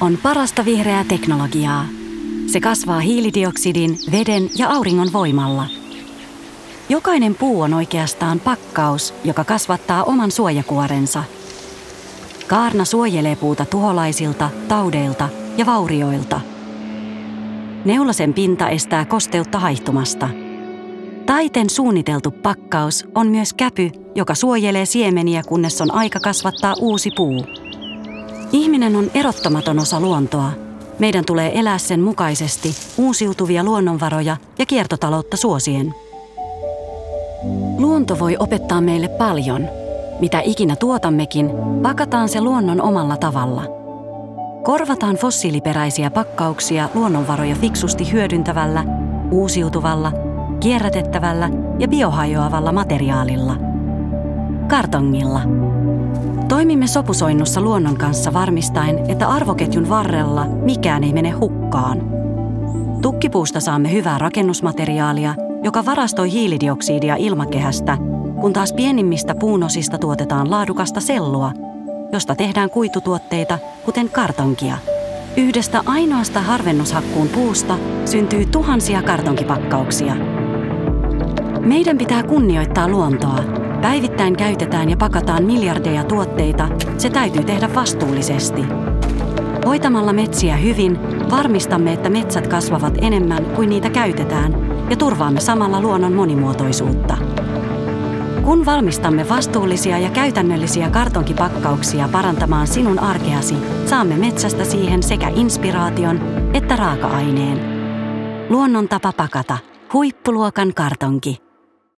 On parasta vihreää teknologiaa. Se kasvaa hiilidioksidin, veden ja auringon voimalla. Jokainen puu on oikeastaan pakkaus, joka kasvattaa oman suojakuorensa. Kaarna suojelee puuta tuholaisilta, taudeilta ja vaurioilta. Neulasen pinta estää kosteutta haihtumasta. Taiten suunniteltu pakkaus on myös käpy, joka suojelee siemeniä, kunnes on aika kasvattaa uusi puu. Ihminen on erottamaton osa luontoa. Meidän tulee elää sen mukaisesti uusiutuvia luonnonvaroja ja kiertotaloutta suosien. Luonto voi opettaa meille paljon. Mitä ikinä tuotammekin, pakataan se luonnon omalla tavalla. Korvataan fossiiliperäisiä pakkauksia luonnonvaroja fiksusti hyödyntävällä, uusiutuvalla, kierrätettävällä ja biohajoavalla materiaalilla. Kartongilla. Toimimme sopusoinnussa luonnon kanssa varmistaen, että arvoketjun varrella mikään ei mene hukkaan. Tukkipuusta saamme hyvää rakennusmateriaalia, joka varastoi hiilidioksidia ilmakehästä, kun taas pienimmistä puunosista tuotetaan laadukasta sellua, josta tehdään kuitutuotteita, kuten kartonkia. Yhdestä ainoasta harvennushakkuun puusta syntyy tuhansia kartonkipakkauksia. Meidän pitää kunnioittaa luontoa Päivittäin käytetään ja pakataan miljardeja tuotteita, se täytyy tehdä vastuullisesti. Hoitamalla metsiä hyvin, varmistamme, että metsät kasvavat enemmän kuin niitä käytetään ja turvaamme samalla luonnon monimuotoisuutta. Kun valmistamme vastuullisia ja käytännöllisiä kartonkipakkauksia parantamaan sinun arkeasi, saamme metsästä siihen sekä inspiraation että raaka-aineen. Luonnon tapa pakata. Huippuluokan kartonki.